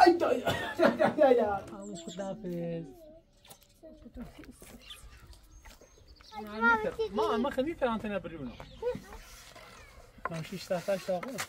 Ay, ay, ay, ay, ay, ay. عمو خدافظ ما ما خليه ترانتنا بريونو ماشي اشتاقا اشتاقا أكيد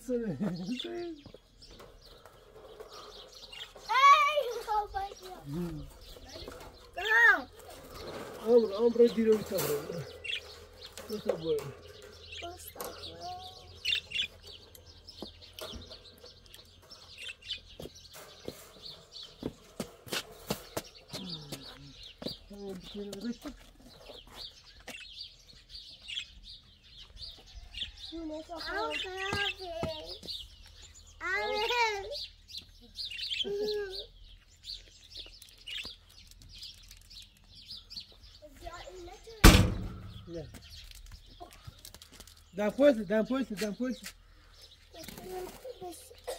isso né? mesmo. Ai, roupa hum. Não! Ombro, ombro direito, ombro. Por favor. دم پویسه دم پویسه دم پویسه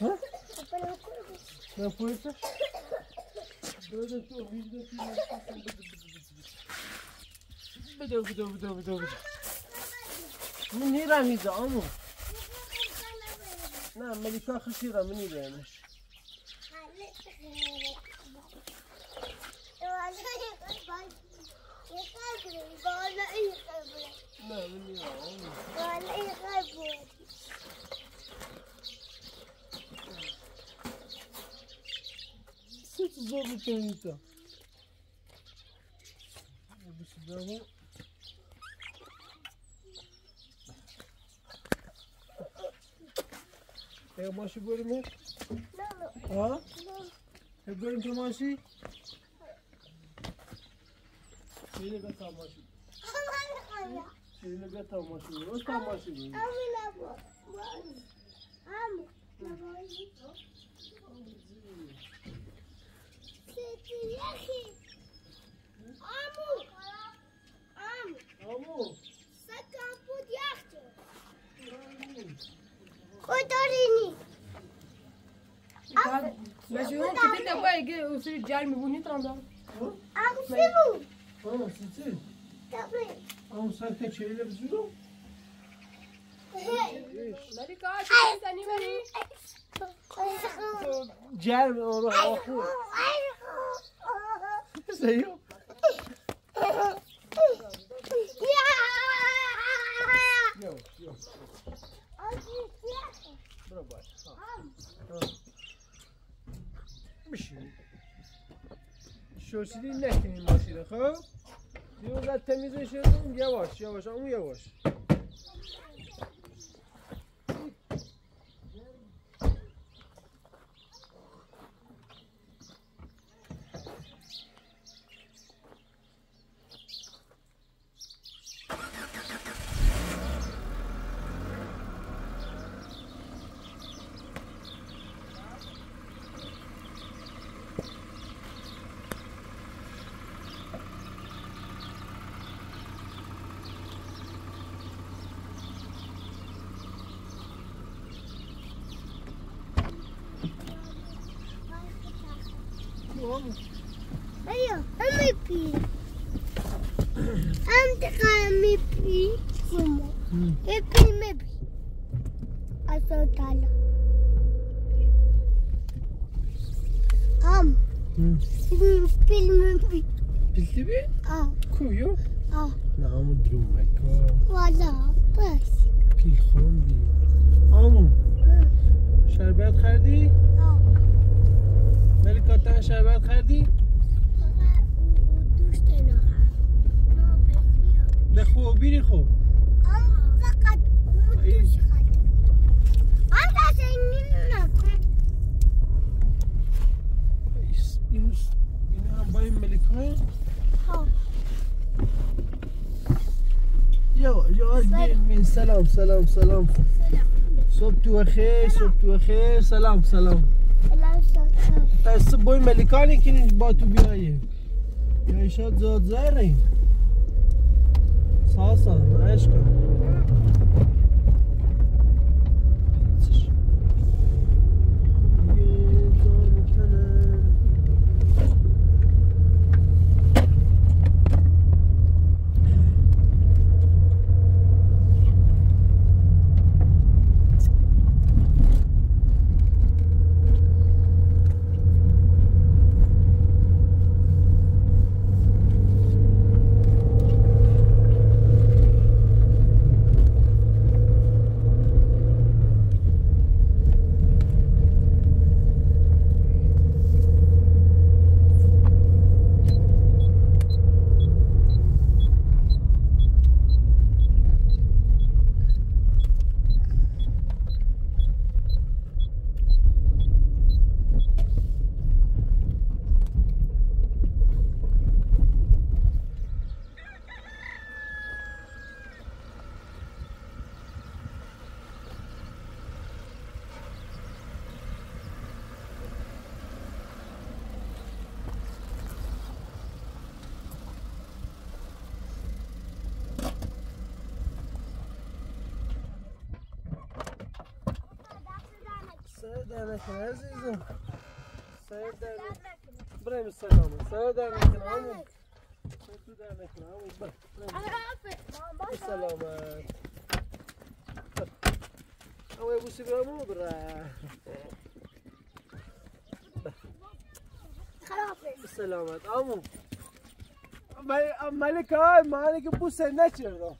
ها؟ دم پویسه بده بده بده بده بده. من نیرم ایزا آمو نه ملیکا خشیرم من نیرمش نه من نیرم آمو ست زور می‌کنی تو بس دامو ای ماشی بریم ها ای بریم Şimdi bir tamaşını, o tamaşını. Ama ne bu? Ama ne bu? Setiyehi. Amu. Amu. Amu. Sakın bu diyahtı. Kodorini. Mas eu não queria também que o seu jarme bonito andava. Ah, sim. Ah, sim, sim. Tá. Malika, tu fais ça, Nimani جرم آره آخو زیو یو یو برو باش بشین شوشیدی نکنی ماشین خب یه اون تمیزش شدیم یواش یواش اون یواش آمو ايوه هم يبي هم تقام يبي سمو يبي مبي أصوت على هم فيلم مبي Bildi اه Koyuyor. اه Namı durmak. ولا بس Pilhon bir. Amu. شربت خردی؟ آه. ملیکا تن شربت خردی؟ فقط او دوست نخواهد. نه بخیال. به خوبی خو آم فقط او ای. دوست خواهد. آم دست این نکن. این این هم با این ملیکا ها. یا یا من سلام. صبح تو خیر صبح تو خیر سلام سلام. از بوی ملیکانی که با تو بیایه یا شاد زاد زره ساسا عشقا سر در نکنه عزیزم. سر در نکنه برای سلامه سر در نکنه همون. تو در نکنه همون. برای سلامت. همون بوسی برامون برای. سلامت. همون ملک های که بوسه نچردم.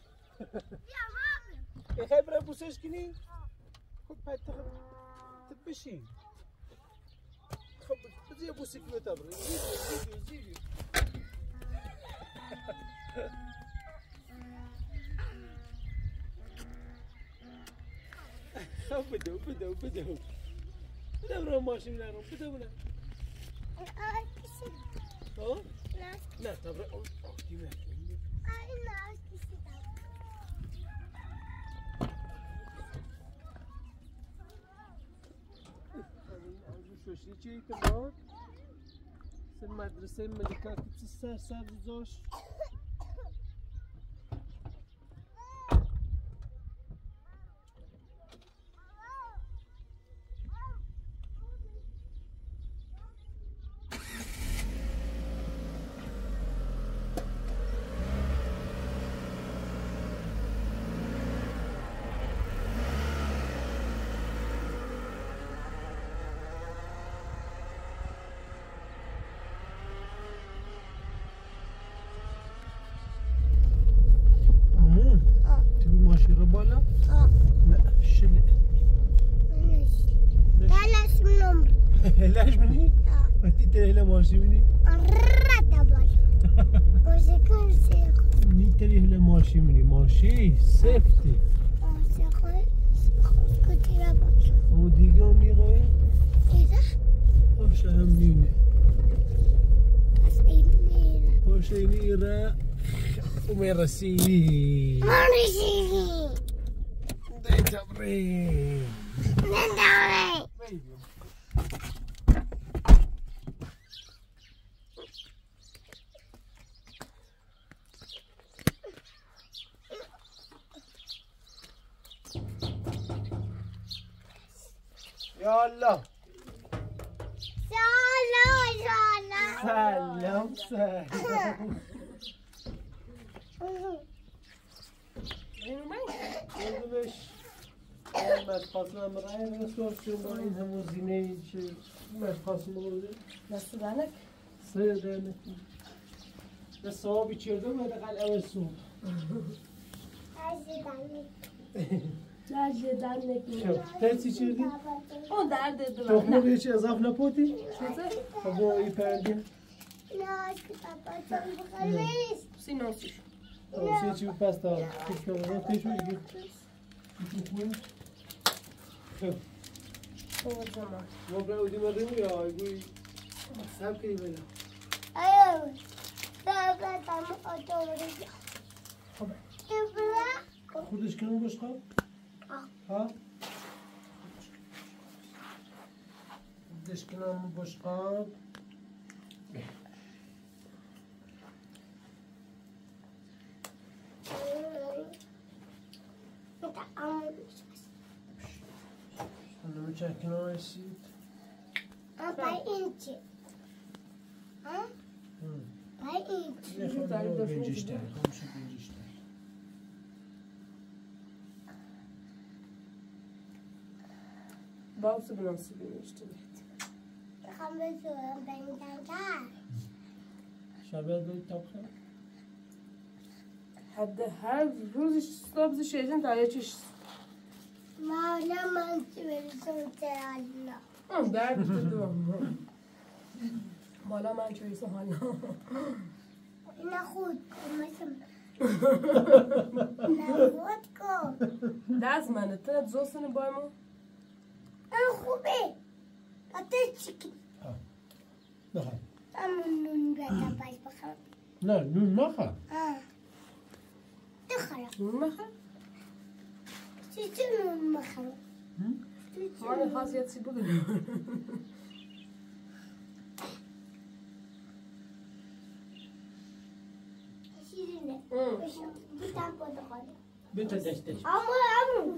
خیلی برای بوسش کنی؟ خب پت بشین خب بذار یه بوسی کنی تا برای زیگی زیگی زیگی خب بدو بدو بدو بدو برای ماشین نرم بدو بدو آه، کسی. ها نه. نه تا برای آه دیمه آه، نه، کسی دارم. شوشی چی که با سر مدرسه ملیکا که چی سر سر زاش امون آه. تبي ماشي رو بالا آه. لا شل بلاش. بلاش نمر. ليش مني آه. انت تري ماشي مني الرتا باش. وشكون شيخ. مني تري هلا ماشي مني ماشي سيفتي آه، شيخ. كنت رابط. امو ديجا ميغوي إذا وش همنينه أسئلة. يا الله سلام سلام. سلام سلام قربونش مشخاصم رای رسول شما این همون زینه چه مشخاصم بوده دست دهنک سه دنه نه صوابی چرده و دقل اول صوب عزیزم. لجه درد نکنه پرسی چیردی؟ اون درد دو تخمه به هیچ اضاف نپوتی؟ چیزه؟ خب این پرندی؟ نه بابا چون بخواه نیست سیناسیش سیه چی پس تا کش کنم تیش خب ما برای اودی مردیم یا ایگوی سب کنی بلا ایو خودش کنم باش خواب بذشک نماش باد این تا آمو بشه چون مشخص نوا هست بابا اینچه Bazı biraz işte. Bakalım ben gel. شبه دو کتاب خیلی حد هر روز سبز شیزن تا یه چیش مالا من چی برسون ترالا درد دو. مالا من چی برسون حالا؟ اینا خود کن نخود کن. دست منه تنت خوبه. پتر چیکی. بخواه اما نون بیادم باید بخواه نه نون نخواه تو خواه نون نخواه چی چی نون مخواه حالا حاضر یاد سی بگن شیرینه بودم بود خواهد بتا دشتش اما اما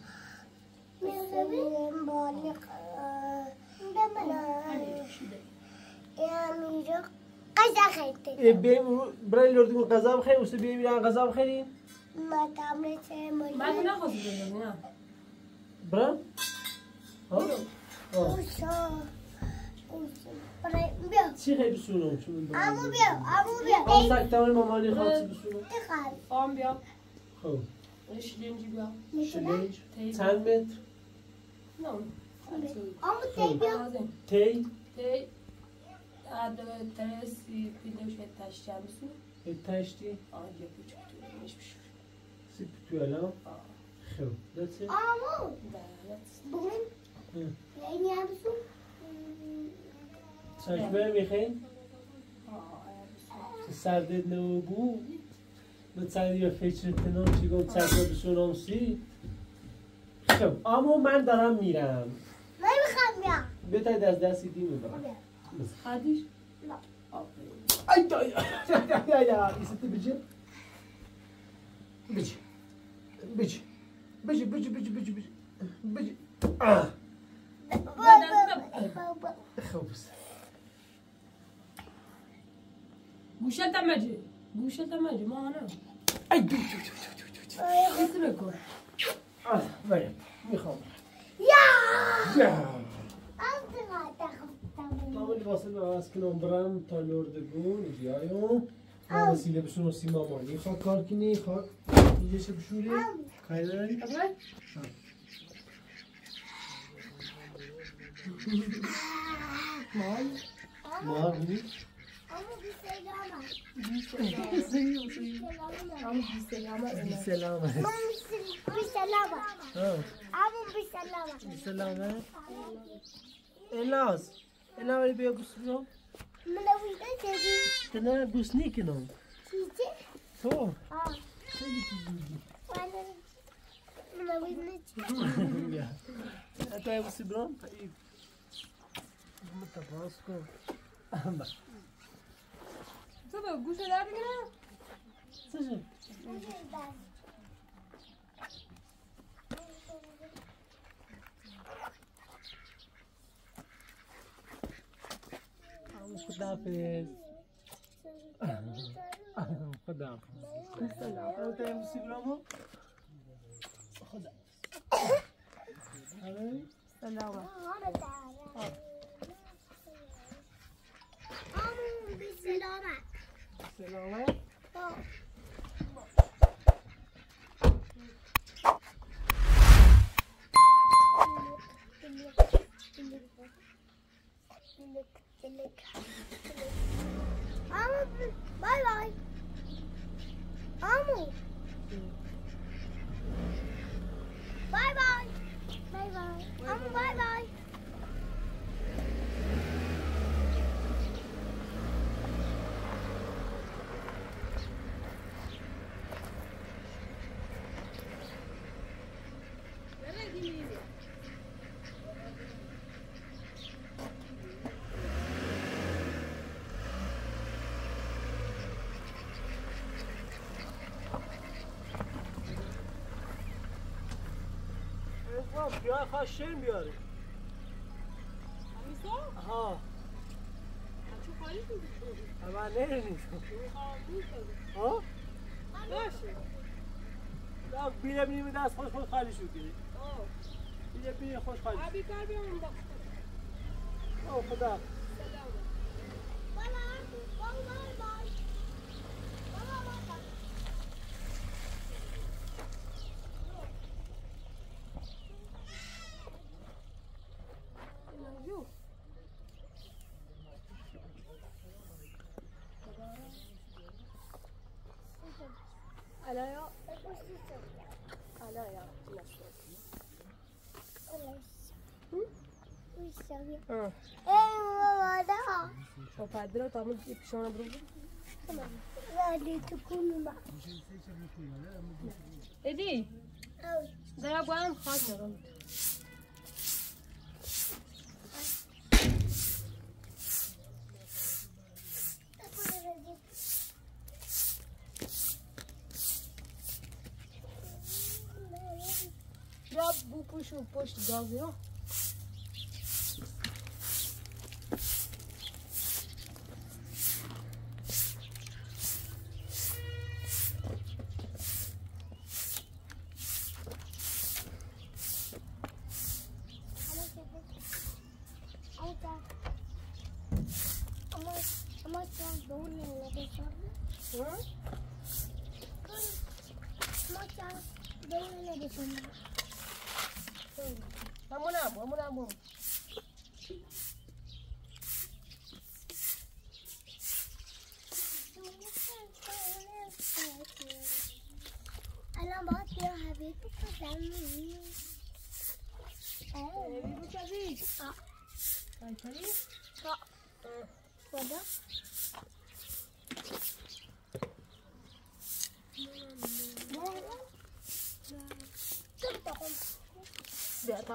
غذا خریدیم بریم برای لردگون غذا بخریم وسط بیم بیرون غذا بخریم ما تامل چه مولیم ما نه خود بیرون نه برم چی خیلی بسونم امو بیا امو بیا آم سک تامل مامانی خواد چی بسونم آم بیا خب شلنج بیا شلنج چند متر Não. Como tem? Tem. Tem. A do três e pideu que taştı mısın? E taştı. Anca küçük tutmuş. Sık tutuyor lan. Şu. Nasıl? Amu. Bugün. Ne yapıyorsun? Çeşme mi kıyın? سردت نبود به یا فکر تنان چی گفت سردت بسون آمسی خب اما من دارم میرم. Ben mi ya? بتاید از دستی دی می‌برم. خدیش؟ ای دا یا یا یا ایستی بجی بجی بجی بجی بجی بجی بجی بجی بجی. خب گوشت هم مجی. گوشت هم مجی ما نه ای دو دو دو دو دو دو کسی بکن. آه بریم. می‌خوام Michal. Ja! Ja! طبعا الباصل اسكن امبرام تاع لوردبون جايون هذا سي لبسون سي ماما لي فكر كني خاك يجي شبشوري كايلا لي طبعا مال مال سلامت سلامت سلامت الاس الاس بیا گوش رو تو نه گوش نی کنم تو خیلی چیز میگی تو بسی برام متفاوت کن 그거 무슨 날이냐? 수수. खुदाफिज खुदाफिज time सिग्रामो खुदा अरे सलावा सलावा بی سلامت سلامت آه. Amu, bye bye. Amu. Bye bye. Bye bye. Amu, bye bye. اه بیا خواهد شیم بیاری ها اما نه نیست ها نه بیره بینیم دست خوش خوش خالی شد گیری بیره بینیم خوش خالی شد. ابي كان بيوم او خدا. ಒಬ್ಬಾದ್ರೆ ತಮ್ಮ ಇಪ್ಸೋಣ ಎದಿ ದರ ಬಾನ್ ಹಾಕ್ ನೋಡೋಣ Drop, push, push, dog, you know?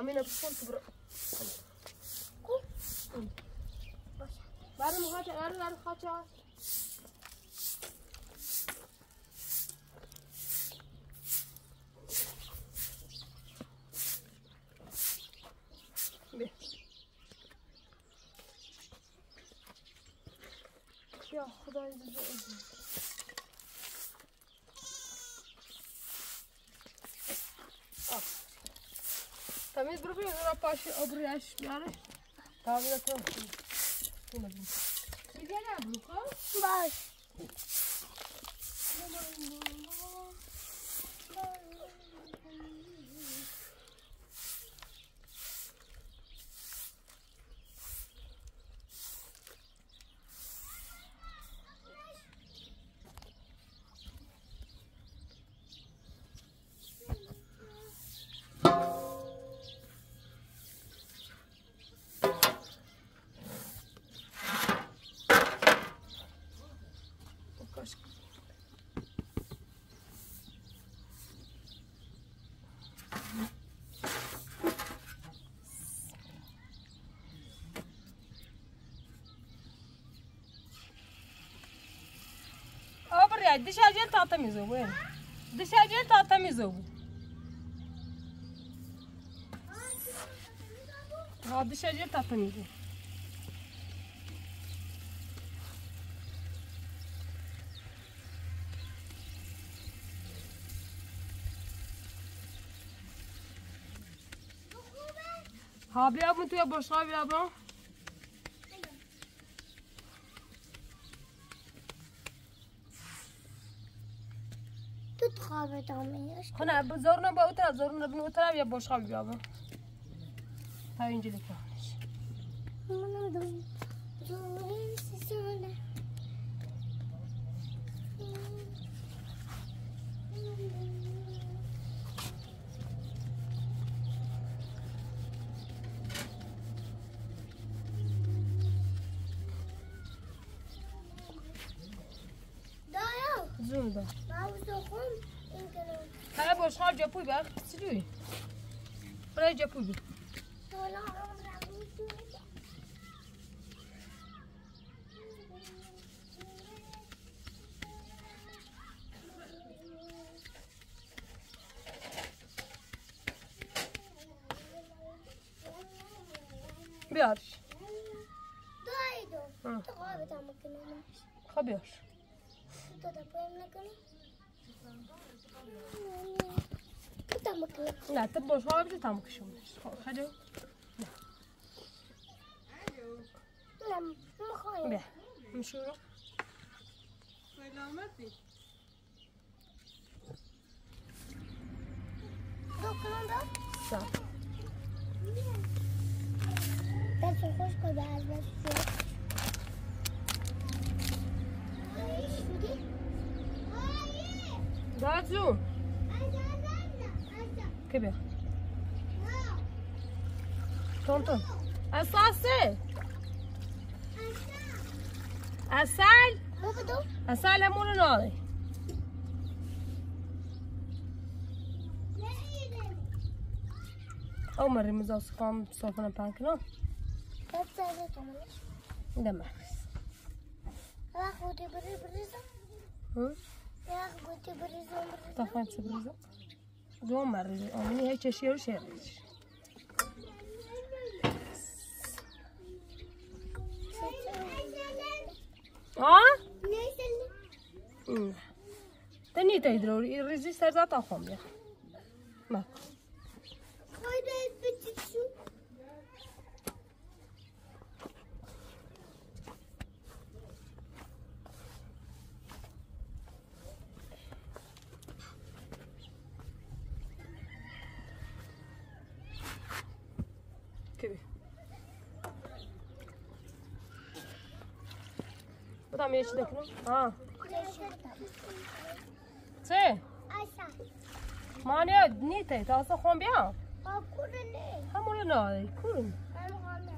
عاملينها بالصوت برا بعد ما بعد ما يا خداي بزعل خاطر بیا یا خدای دیگه تمیز برو بیا را پاش ابریش بیاره تمیز تو دیگه نبرو خب باش Kaş. deixa dışarıdan tahtamız o. Dışarıdan tahtamız o. Ha dışarıdan tahtamız o. Ha bir abone ol, başka bir abone دامیش خونه بزرگ با اوتر زور نبین اوتر بیا باشقا بیا بون تا اینجا لکنش منم دوم بیا چی دوی برای جپوی بیا دولا هم رموز بیارش دایدو ها. تو خواب دام کنم خب بیار نه تو باشقا بیا تمام کشونش خب خیلی لم مخواه بیا مشورو دو کنم دا سا دست خوش کن از دست شدی؟ دا زون که بیا تون تون اساسه اصل بابا دو اصل همون ناره او مري مزاس قام صوفنا بانكنا دست از Ako ti brzy brzy Ako ti brzy brzy To fajnie brzy Zomar, o mnie chcesz już jeść. O? Nie, nie. Hmm. To nie tej drogi, rezyster za to chomie. No. بدم ايش دكنا ها سي ایسا مانيا نيتي تاسا خوم بيا آکوره نه همون ناي كون هم خانه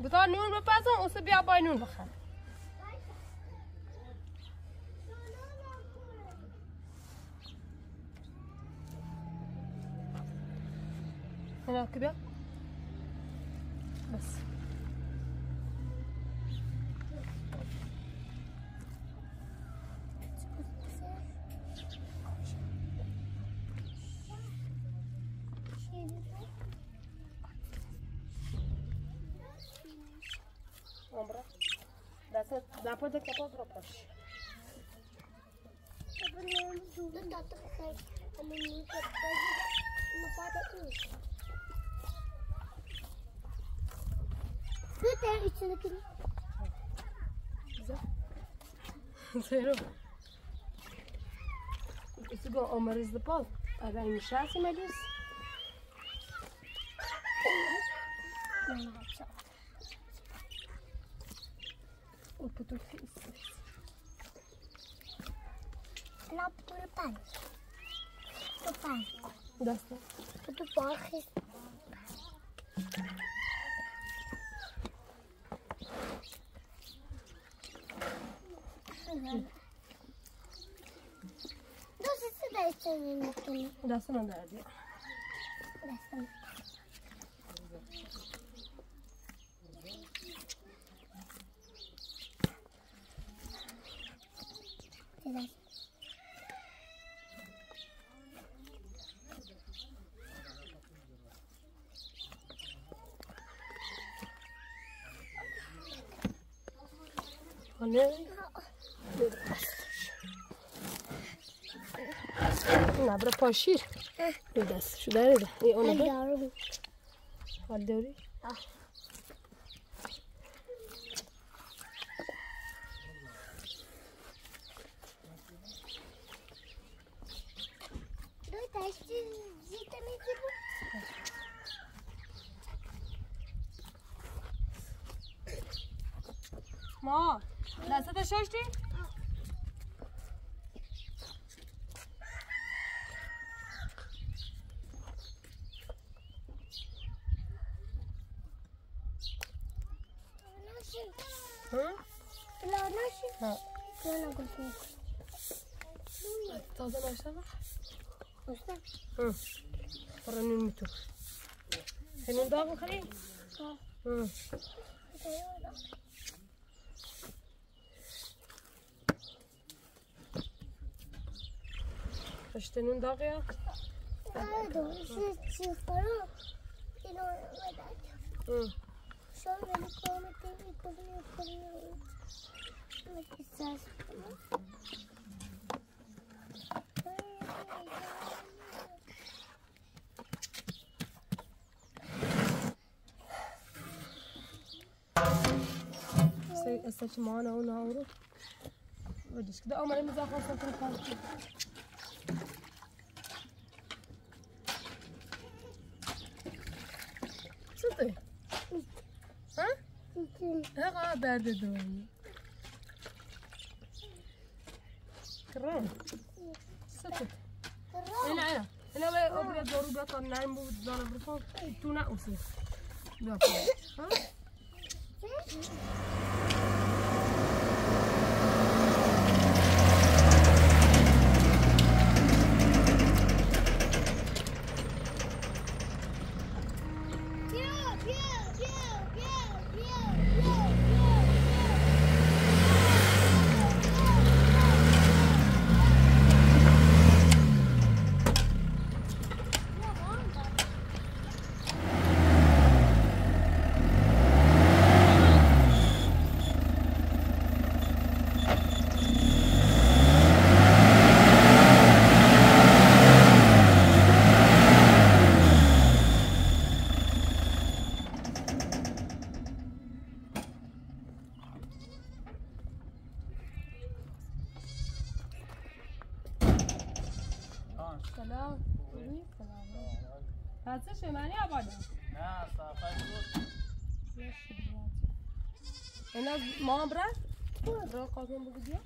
بتا نون بپزن اوسه بیا بای نون بخر هنا كبير is the path. But I'm chasing like this. O puto fez isso. Lá puto no parque. No parque. Gosta? Puto parque. Mm-hmm. రసం అది Hello. اونو ده یارو حال داری دو تشتی زیت میگی بود ما دستت شاشتی ناشی ها لا ناشی ها نه نگوشی تازه ناشته با گوشتم ها برای نون میتو نون داغ بخری ها ها اشته نون داغ یا دو چی چی فرو اینو بدم ها شو ولی کنه تیوی کنه استنى معانا اهو نهوره وديش كده اول ما نعمل زي خلاص هنطلع صوت إيه؟ ها؟ ها قاعد درد الدوامي ክራም سكت. أنا أنا أنا ابرد ضروري بقى طلع مو بتضرب رفوق تونا وسكت ها؟ اینا ما هم برد رو قاطم بگو بیا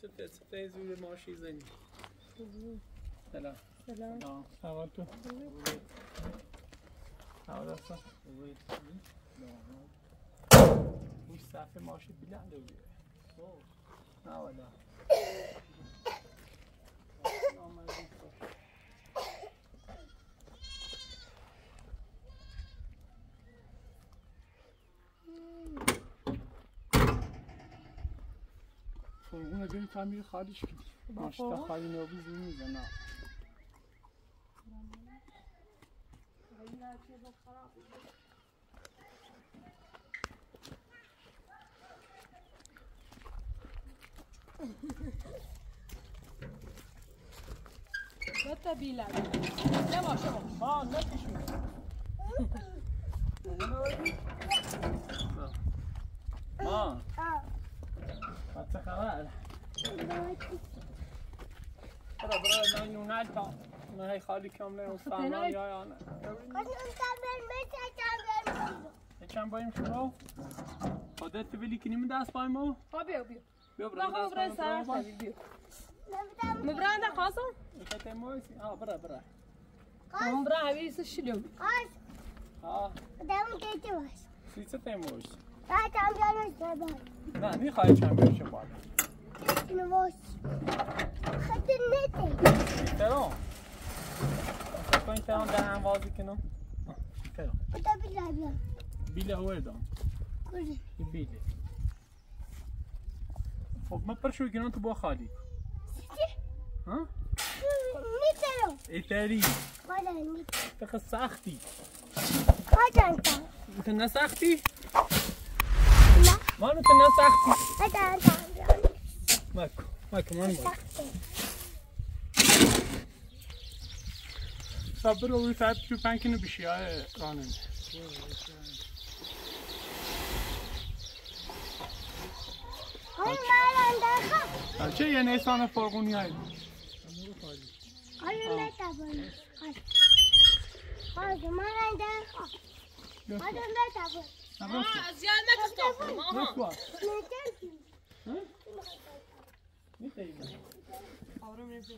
چه چه زور ماشی زنی سلام سلام. سلام. تو؟ اول اصلا این صفحه ماشی بلند رو بیاره نه والا فرغون بریم تعمیر خالیش کنی ماشی تا خالی نوبی زیر Dota bilen. Yavaş yavaş. Aa ne düşmüş. ما ما تخلال ترى برا ما ينونالتا نه هی خالی کامله اون سامان یا یا نه چند بایم شما خودت ولی کنیم دست بایم ما ها بیا بیا بیا برا برا برای دست سر بایم شدی بیا مبرند خواستم ایکت مویسی آه برا برا هم برا حویس شلو آه سیسه تیموش نه می‌خوای چند بیشه ترون در هم بازی کنم ترون بیله هوه دام این بیله. خب ما برشو کنن تو با خالی. ها؟ میترم ایتاری خاله میترم تخ ساختي خاله انت انت الناس اختي لا ما انت الناس اختي انت انت ماكو ماكو ما نمر صبر ويتعب شو فانكن بشياء رانن خاله ما عندك چه یه نیسان فرقونی های خاله میترم خاله ما عندك خاله میترم آه زیاد نکن آها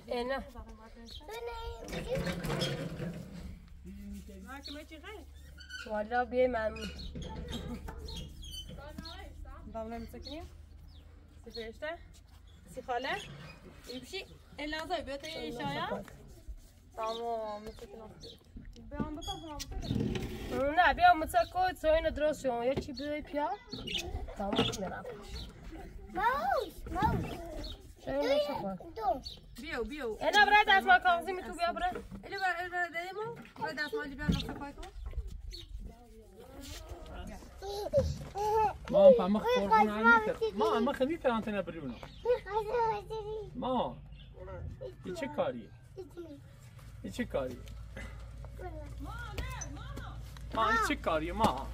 ای نه. والا بیای ممنون. دامنه مسکنیم سی فرشته؟ سی خاله؟ این بشی این لحظه بیاد این شایا تمام مسکنم نه بیا مسکو سوین درست شما یه چی بیای پیا تمام میرم موز موز بیو بیو اینا برای دستمال کاغذی می تو بیا برای اینا برای برای دیمو برای دستمالی بیا نقطه پای کن ما مخ فرقون عن ما مخ نيتر انت نبريونا ما این چه کاریه این چه کاریه ما این چه کاریه ما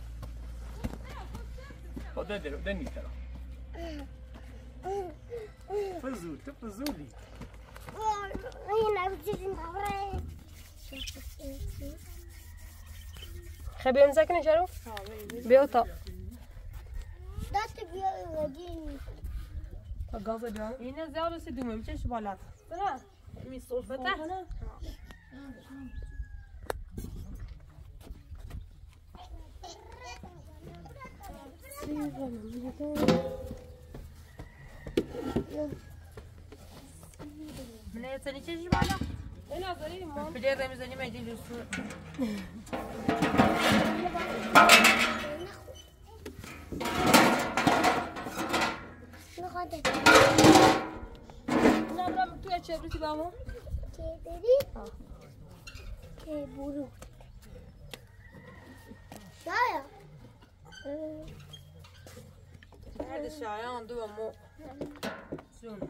ده درو ده نیتر فزول تفزولي خبي مزاكني شارو بيوطا دات بيوطا قاضي بها هنا Thank you. برا می صرفته نه تنی چه شبالا اینا داریم ما بده رمزانی مجلس نه برام تو چه بری با ما هذا شایان دو مو سون شایان اینا دا السم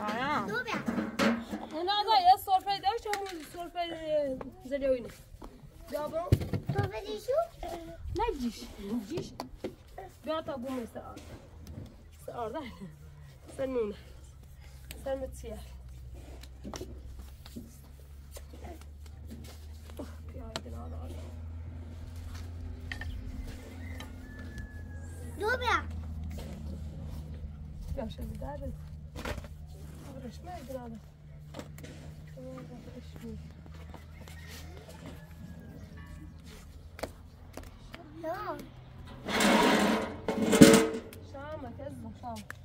آه. هنا ضايع الصرفة داش هم الصرفة زليوينة جابوا صرفة دي شو؟ نجيش نجيش Dobra. Proszę zgadać. Dobra, śmiej, droga. Dobra, śmiej. No. Chama, quer dizer.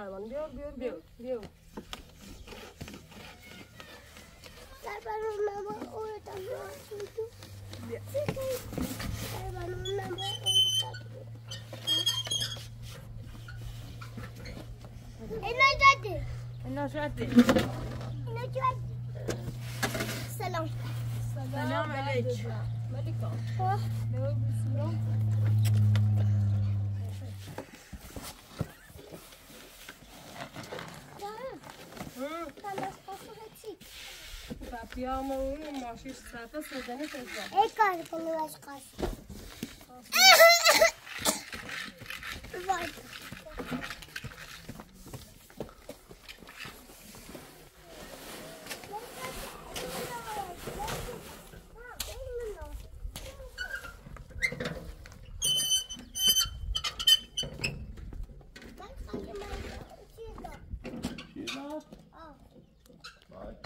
بیا بشو خاله شهرمان بیا بیا بیا بیا اینا اینا شده اینا جواد سلام سلام علیک ملیکا خب Papiamo uno, maši strata, sredene tezda. Ej, kar pomilaš kas. Vajte. شیلا باید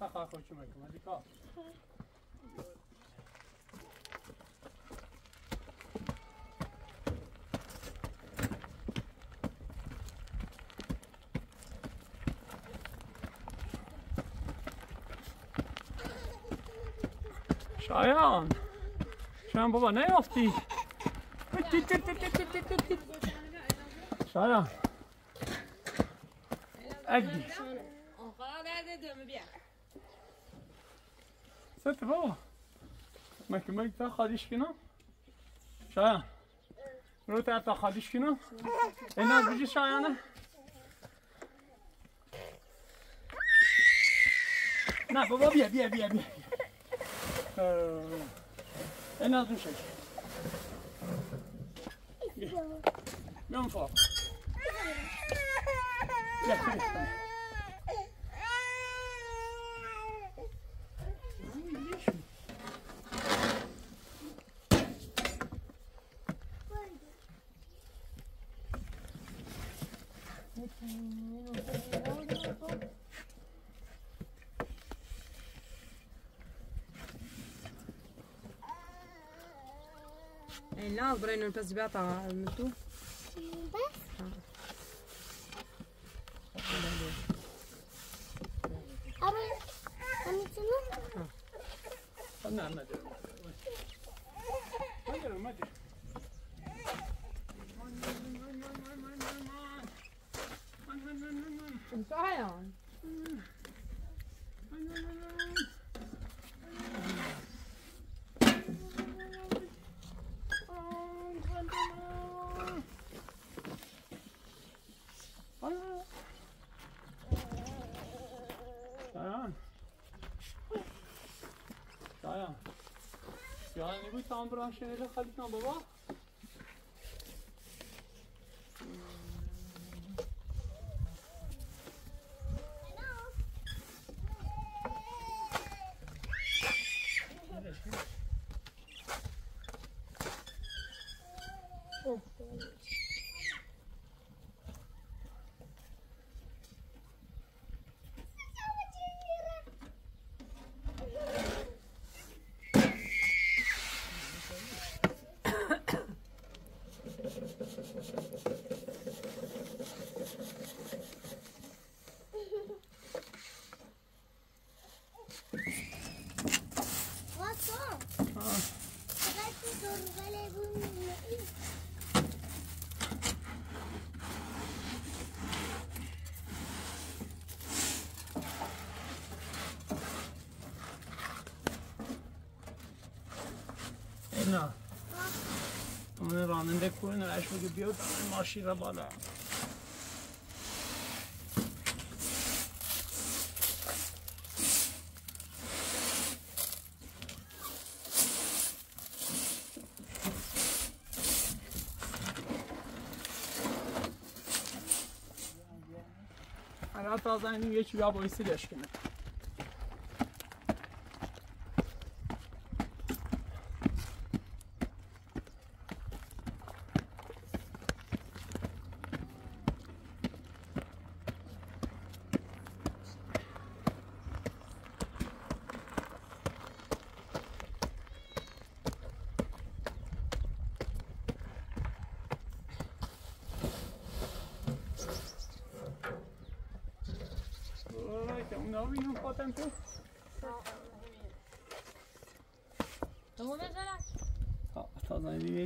تخا خوشی می‌کنم ملیکا شایان شایان بابا نیافتی شایان بیا. ست بابا که ما تا خالیش کنم شایان رو تا تا خالیش کنم این از بجی شایانه نه بابا بیا بیا بیا بیا اه، این از اون شکل بیا بیا اون فوق بیا إيه، لا برينو الباس دباطا مدو sombra, uma chinesa faz de tão. Weißt du, so ein Volley- اینا اون راننده کنه zaten یکی بیا بایستی کنه.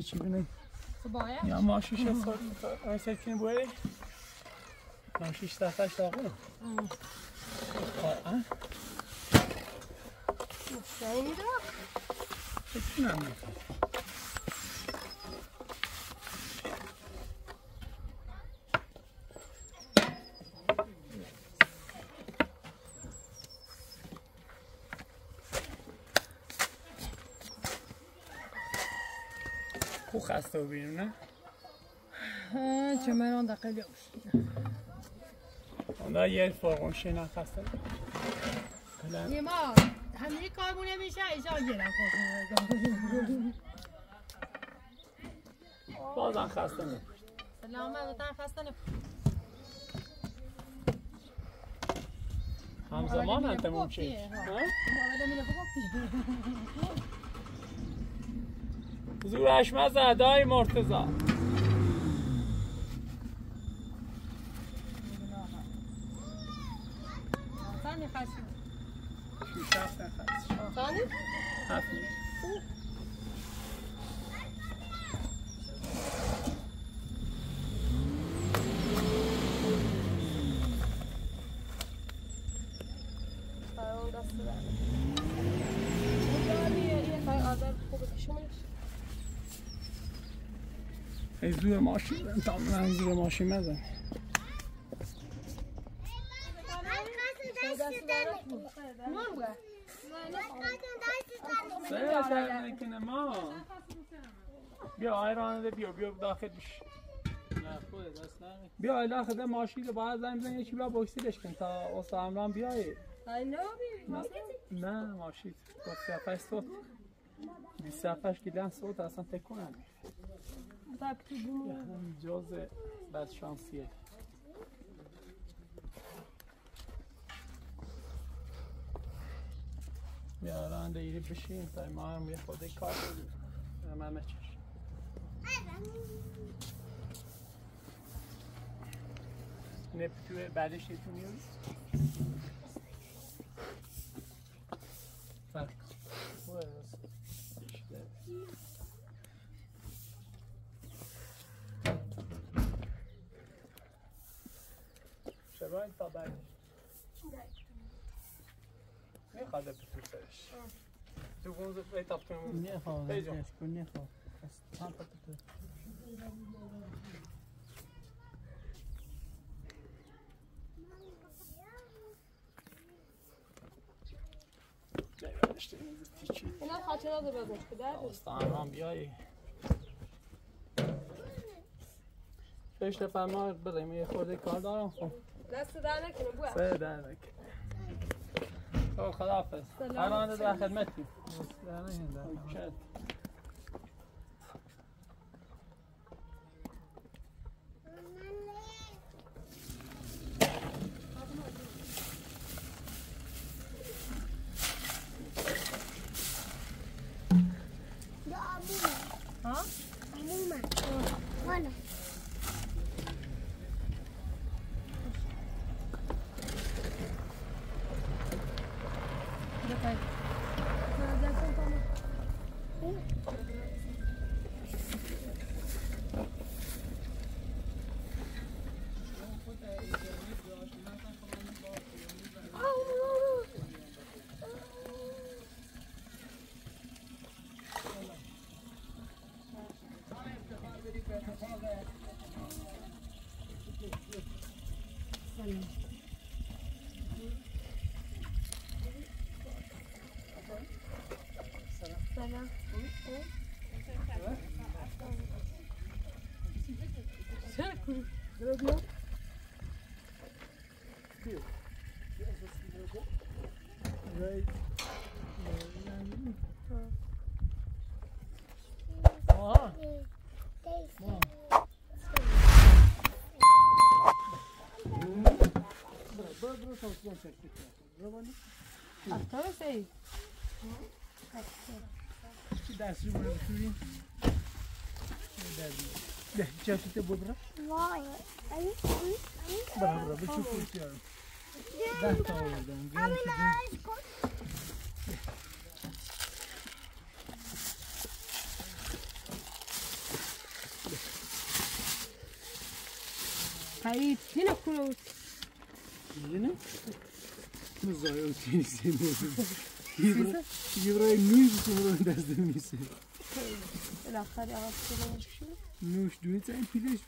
چی بینه یا ما شیش سال این سکین بوری ما شیش تفتش داغه آه. مشتری دار. بکنم خسته و بیرون نه؟ چه من دقیقه اونا یه فرقون شینا خسته نیما همه کارمونه میشه ایشا گیرم بازم خسته نه سلام بازم خسته نه همزمان هم تموم شد زورش مزه دای مرتزا من زور ماشین مزن سه ما بیا آیران بیا بیا داخل بش. بیا داخل ماشین رو باید زنگ بزن یکی بیا بکسیدش کن تا اصلا امران بیای. نه ماشین. با سیافش صوت. بی سیافش که صوت اصلا تکونم جز بد شانسیه بیاران دیگه بشین تا ما هم یه خود کار بدیم من نچش نپتوه بعدش یه تو میاد فرق شباید تا بعدش می‌خواد بپسو سرش تو گوزو بای تاپتون می‌خواد بیجون می‌خواد چند تا تو اینا خاطرات رو بگوش که در داستان هم بیایی پشت فرما بریم یه خورده کار دارم خب دست در نکنه بوه سه در نکنه خب خداحافظ. در خدمتی Atravessa aí. Deixa eu te dar assim uma abertura. Deixa eu te dar uma abertura. Vai. Bravo, bravo. Deixa eu te dar uma abertura. Oradan. Gel kızım. Aí, Tina Cruz. Yine. Mızrağı seni sevmiyorum. Yibra, Yibra nüz sonra dersim nisi. Ela faria uma pessoa. Nuş düğün sen pileş.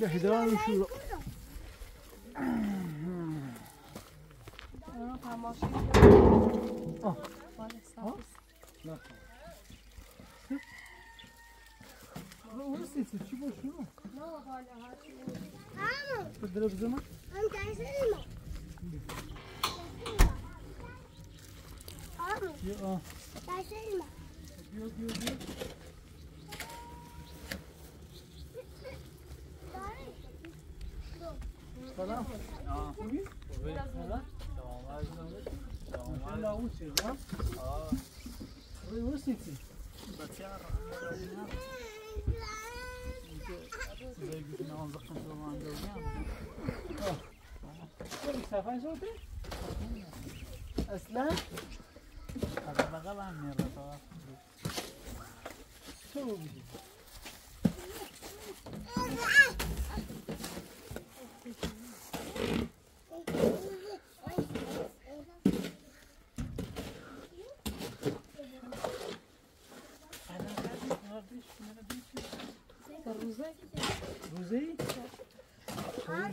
Dehdan şu. Ah. Ah. Onu seçir, çık boş şunu. Ne var hala her şey? Ha mı? Kıdra kızıma. Hem gelsene mi? Ha mı? Yok. Gelsene mi? Yok yok yok. Sordu. Aslan. هذا بغل عن ميرة Çok Caruzé. آه آره آره منم می‌خوام بگم روزه روزه آه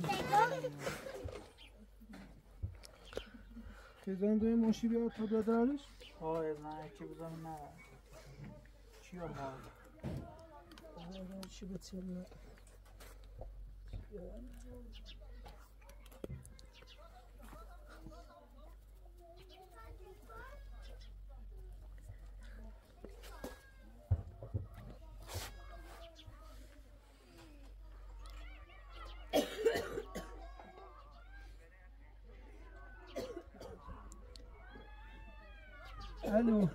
تکان دویم ماشی بیاد تا دادارش ها لازم نه کی بزنم چی گتشه دیگه الو.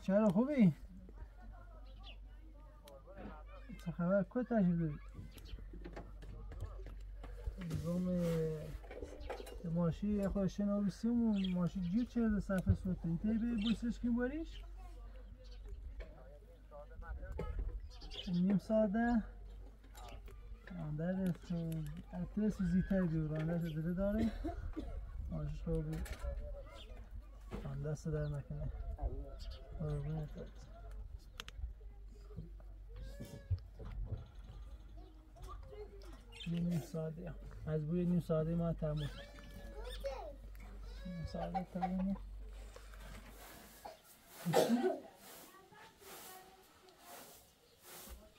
چرا خوبی؟ چه خبر؟ کجا تشریف؟ روم ماشی خود شنابیسیمون ماشی گیر کرده صفحه سوته ایتایی بری بوسش که باریش؟ نیم ساده رانده اترس زیتایی بیو رانده داره. ماشی خوبی آن دست در نکنه قربونت. یه نیم ساعته از بوی نیم ساعته ما تموم نیم ساعته تموم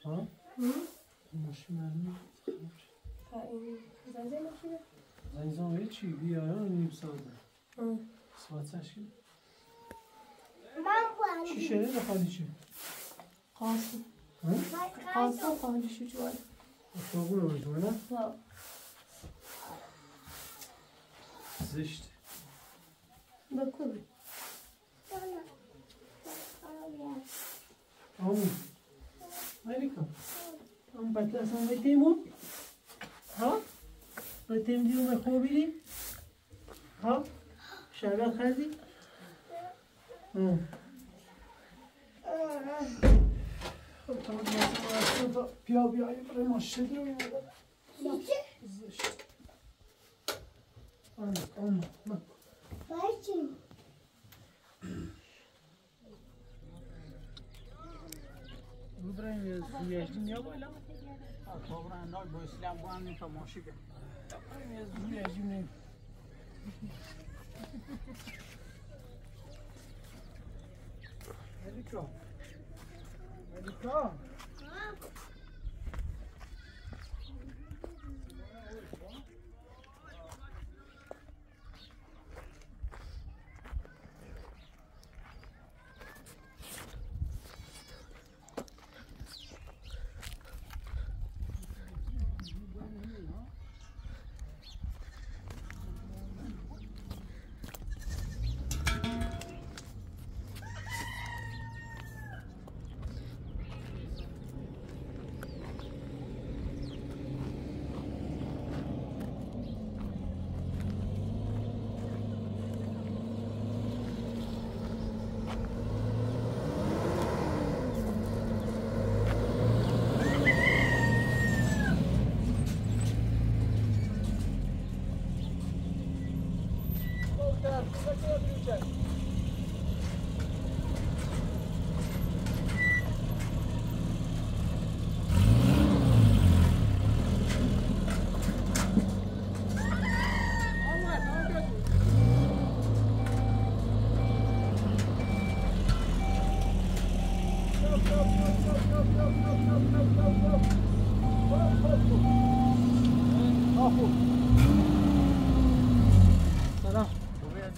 ها؟ ماشین meu filho? زنزان چی بیا یا نیم ساعته ساعت چی؟ Ben bu چی شده. ها؟ Calça ou carro de chute, olha. اتاقون رو بجوه نه؟ Não. زشت. Sonra. آمون مالیکا هم بطل اصلا بایتیمون ها بایتیم دیو به خوب بیریم ها شربت خردی ها خب تا مثلا تا بیا بیا یه برای ماشه دیو زشت آمون آمون آمون Belki. ببریم زویشتی نیا بالا خبر انداز با اسلام بانی تا ماشی به زویشتی نیا ملیکا ملیکا سلام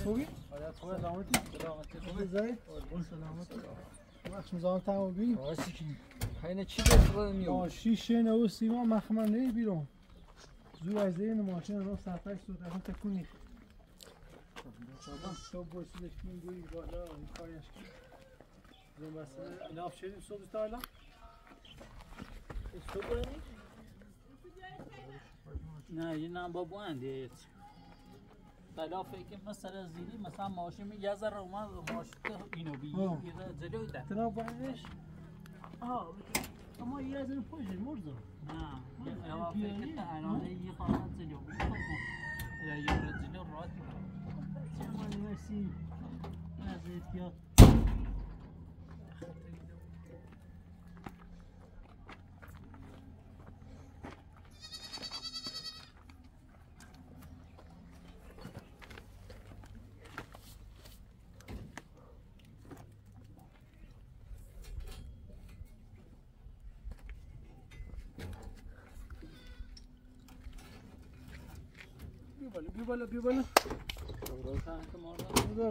خوبی؟ خوبی سلامتی؟ خوبی زایی؟ سلامتی بخش مزاحم تمام بی؟ آسی که حین چی بسرده میو؟ شیشه نو سیما مخمن نی بیرون زور از این ماشین رو سفرش تو دفعه تکونی تو بوسیدش کنی گویی بالا این کارش زن بس لاف شدیم صبح تا الان صبح؟ نه یه نم با بوندیت بلا فکر مثلا زیری مثلا ماشین می یه ذره اومد ماشین اینو بی آه. یه ذره جلو ده تنا بایدش؟ آه. اما یه ذره پشت مرزا. نه. یه اما فکر تا الان یه خواهد جلو بی یا یه جلو راحت چه مرسی از احتیاط بیا بالا بیا بالا. بالا روشن که مرزا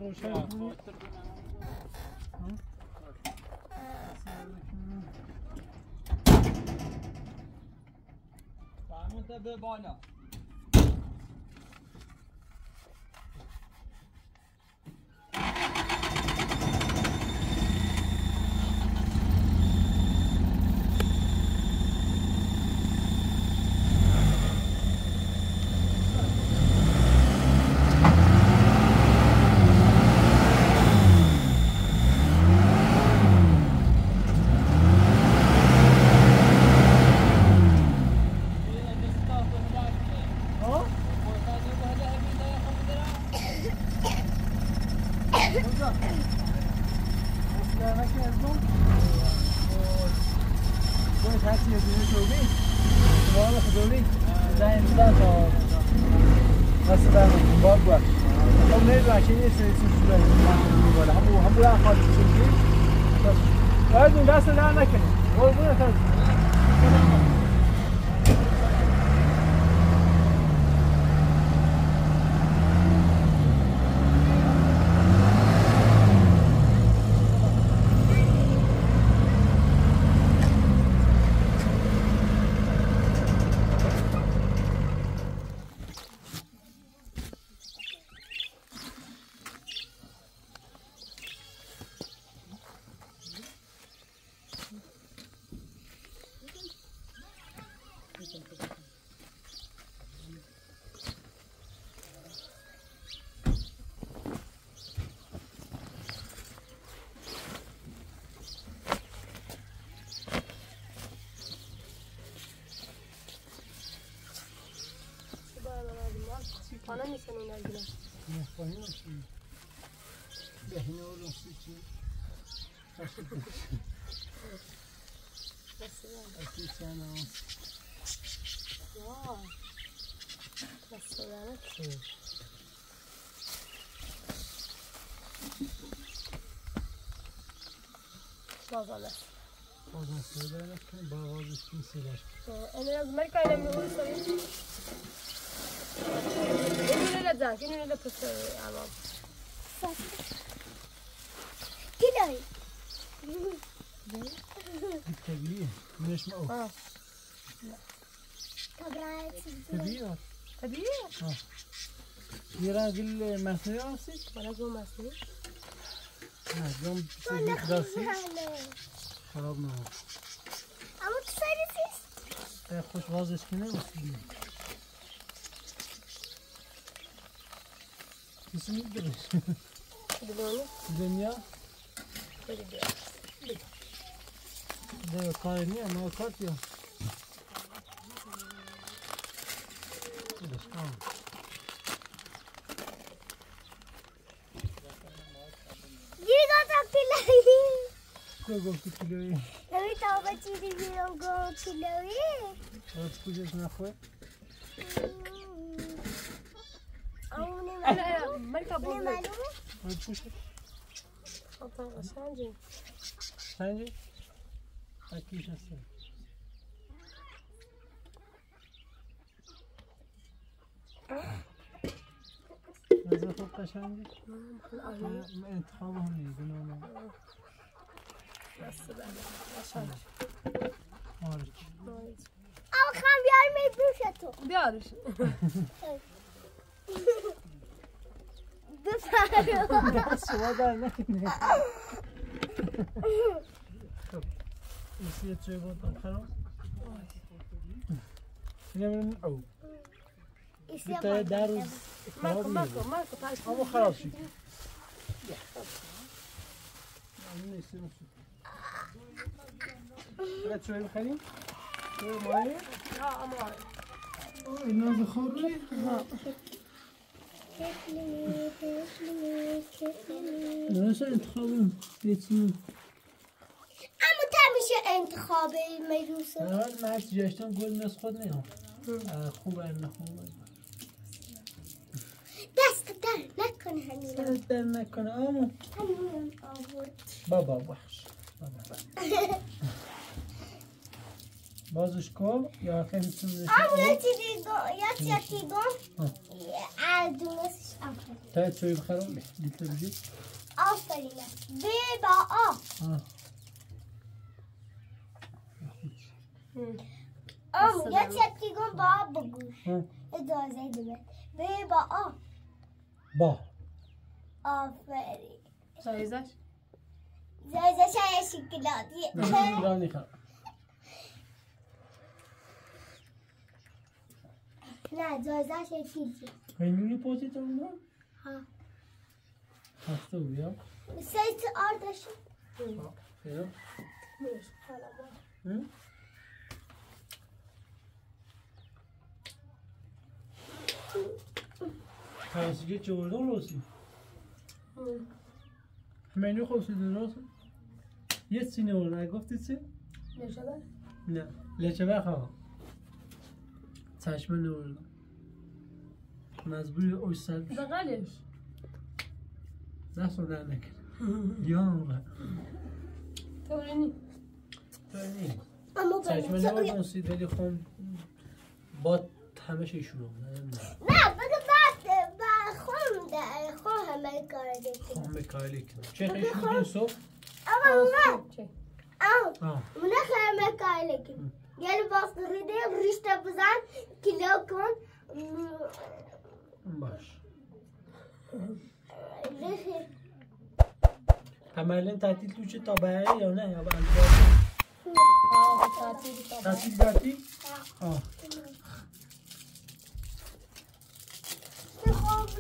geldiler. Ne koyuyorsun? Behne oğlum suçu. Nasıl sen ağız? Ya. Nasıl olarak? Babalar. Babalar söylerken babalar üstünü siler. Evet, en azından kalemle onu sayın. Olursa اینو لذت اینو لذت اما Gidoi. طبیعیه منش ما او آه. Kabraya çizdi. طبیعیه طبیعیه یه رنگل مسیحی هستی؟ bana olmasın نه جام Bana چیزی دستی kızlarla. خراب نه Ama tutarısız. خوش وازش کنه بسیدی کسی میدرش gibi onu دنیا böyle diyor ده کار نیه نه کار یا بدش آه Geri kataktileri. کوی گفتی کلوی Evet tavba çizdi bir ogo tileri. از کجاش نخواه Ama ne Ana کجاش Ata sence سنجی تکیش هست نظر خوب قشنگه من انتخاب هم می‌دونم خارج اما خواهم بیارم ای بروش تو. بیارش. دست شما در نکنه ایسی چه بودم خراب نمی‌دونم او بیتای در روز خراب تاش اما خراب شد چه چوی بخریم؟ چوی مایه؟ ها اما اینا بخوری؟ درست انتخابم بیتیم اما تا میشه انتخاب مجوسه من من هرچی جاشتم گل نس خود نیام خوب هم نخوام دست در نکنه همین. سرت در نکنه. اما همین آورد بابا بخش. بابا. بازش کن. یا خیلی تون اما یه چیزی گو یه چیزی گو آه. اردونسش آفرین تا چوی بخرم. لیتر بجید آفرین. به با آ. آه. اما یه چیزی گو با بگو. آه. اجازه بده به با آ. با. آفرین. جایزش زایزه شای شکلاتی نه ایرانی خرم نه زایزه شای چیزی خیلی پوزی تو اونا؟ ها. هفته بود یا؟ سیت آردش یا؟ Hı? تنسیجه چوردان روسی منو خواستی درست یه سینه ورد گفتی چی؟ نشده؟ نه. لچه بخواه چشمه نوردم مزبوری اوش سر بغلش. دست رو در نکن. یا تورینی نیست. اما چشمه سید ولی خون با ایشون هم نه بگو بعد خودم در خود همه کار دیگه. خون به کاری کنم. چه خیلی بودین صبح؟ اما نه چه؟ اما آه. من همه کار لیکن باز قریده رشته بزن کلو کن. باش. عملا تعطیل تو چه تا بهره یا نه؟ یا تعطیل تعطیل آه. خوب